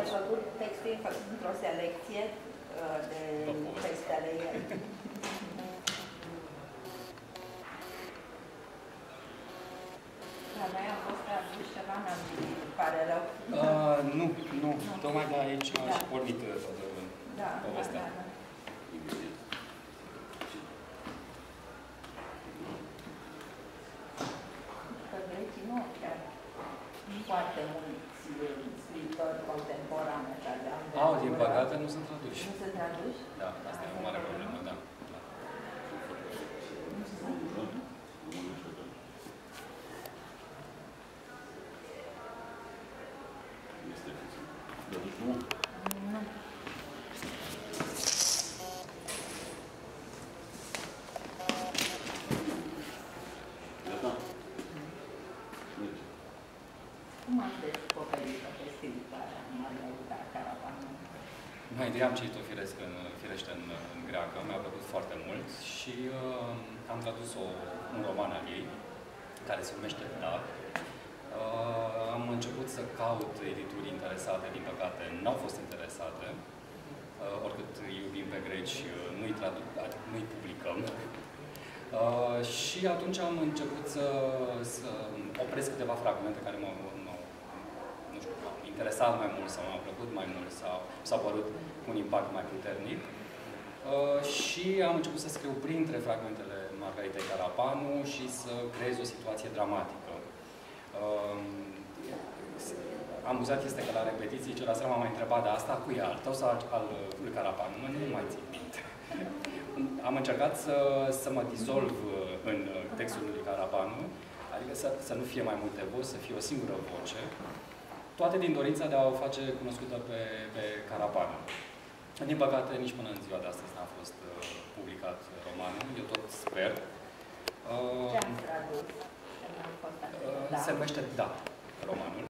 ai făcut textul făcut într-o selecție uh, de texte ale el. La noi a fost adus ceva, n-am citit, îmi pare rău. Uh, nu, nu, tocmai de aici a Da. și pornit uh, toată Da, da, povestea. da, da. Că grecii nu chiar foarte mulți uh, scriitori contemporani așa de Au, din anvergură. păcate, nu sunt traduși. Nu sunt traduși? Da, asta e o mare problemă, da. da. Este puțin. Dar deci nu. Nu. Gata. Merge. Cum ați descoperit-o pe scriitoarea Margarita Carapanu? Mai întâi am citit-o firesc în, firește în, în greacă, mi-a plăcut foarte mult și uh, am tradus o, un roman al ei, care se numește Da. Uh, am început să caut edituri interesate, din păcate n-au fost interesate. Uh, oricât îi iubim pe greci, uh, nu-i, tradu- adică nu-i publicăm. Uh, și atunci am început să, să opresc câteva fragmente care m-au, m-au nu știu, m-au interesat mai mult sau m-au plăcut mai mult sau s-au părut cu un impact mai puternic. Uh, și am început să scriu printre fragmentele Margaritei Carapanu și să creez o situație dramatică. Uh, amuzat este că la repetiții, cel seara m-a mai întrebat de asta, cu al tău sau al, al lui Carapanu? Mă, nu mai țin minte. Am încercat să, să mă dizolv în textul lui Carapanu, adică să, să nu fie mai multe voci, să fie o singură voce, toate din dorința de a o face cunoscută pe, pe Carapanu. Din păcate, nici până în ziua de astăzi n-a fost uh, publicat romanul, eu tot sper. Uh, Ce am tradus? Că n-am fost uh, atât, da. Se numește Da, romanul.